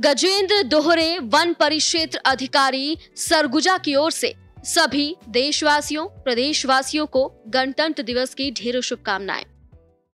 गजेंद्र दोहरे वन परिक्षेत्र अधिकारी सरगुजा की ओर से। सभी देशवासियों, प्रदेशवासियों को गणतंत्र दिवस की ढेरों शुभकामनाएँ।